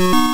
thank you